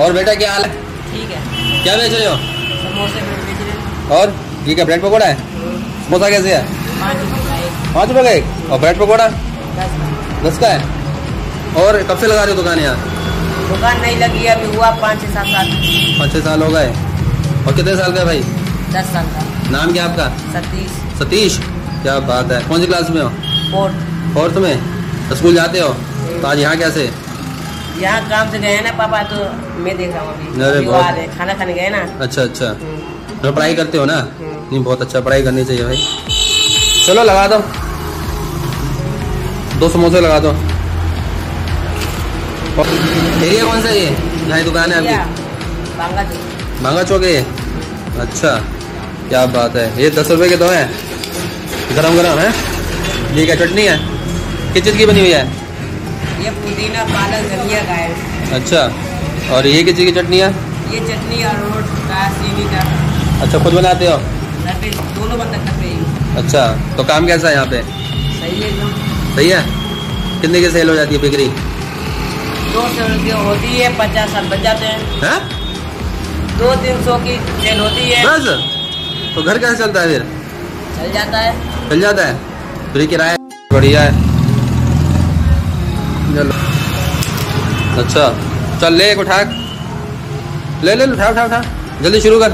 और बेटा क्या हाल है? ठीक है। क्या बेच रहे हो? समोसे बेच रहे हैं। और ये क्या ब्रेड पकौड़ा है? समोसा कैसे है? पाँच रुपये का एक। और ब्रेड पकौड़ा? दस का। है? और कब से लगा रहे हो दुकान यहाँ दुकान नहीं लगी है अभी हुआ पाँच छः सात साल। पाँच छः साल हो गए। और कितने साल का है भाई? दस साल का। नाम क्या आपका? सतीश। सतीश? क्या बात है। कौन सी क्लास में हो? फोर्थ। फोर्थ में? तो स्कूल जाते हो? तो आज यहाँ कैसे? यहाँ काम से गए हैं ना पापा तो मैं देख रहा हूँ अभी। अरे आ रहे खाना खाने गए ना? अच्छा अच्छा। हम्म, तो पढ़ाई करते हो ना? हम्म। नहीं बहुत अच्छा पढ़ाई करनी चाहिए भाई। चलो लगा दो। दो समोसे लगा दो। एरिया कौन सा ये? यहाँ दुकान है आपकी महँगा चौक है अच्छा क्या बात है। ये दस रुपए के दो हैं। गरम गरम है? ये क्या चटनी है? किस चीज़ की बनी हुई है? ये पुदीना पालक धनिया का है। अच्छा और ये किसी की चटनी है? ये चटनी और रोट का सीनी का। अच्छा खुद बनाते हो? दोनों बंद करते हैं। अच्छा तो काम कैसा है यहाँ पे? सही है सही है? कितने की सेल हो जाती है बिक्री? दो सौ रुपये होती है पचास साल बच जाते हैं। हैं? दो तीन सौ की सेल होती है। बस? तो घर कैसे चलता है फिर? चल जाता है। चल जाता है। फ्री किराया बढ़िया है। अच्छा चल ले एक उठा ले ले ले, उठा उठा उठा। जल्दी शुरू कर।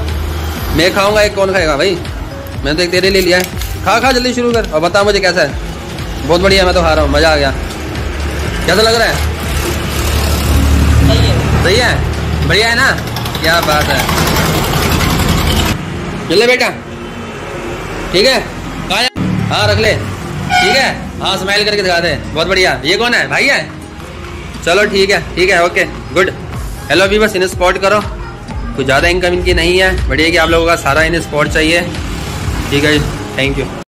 मैं खाऊँगा एक कौन खाएगा भाई? मैंने तो एक तेरे लिए लिया है। खा खा जल्दी शुरू कर। और बता मुझे कैसा है। बहुत बढ़िया मैं तो खा रहा हूँ मज़ा आ गया। कैसा लग रहा है? सही है। बढ़िया है ना? क्या बात है। चल बेटा। ठीक है? हाँ रख ले। ठीक है? हाँ स्माइल करके दिखा दे। बहुत बढ़िया। ये कौन है? भाई है? चलो ठीक है ठीक है ओके गुड हेलो अभी बस इन्हें स्पॉट करो। कुछ ज़्यादा इनकम इनकी नहीं है। बढ़िया कि आप लोगों का सारा इन्हें स्पॉट चाहिए। ठीक है थैंक यू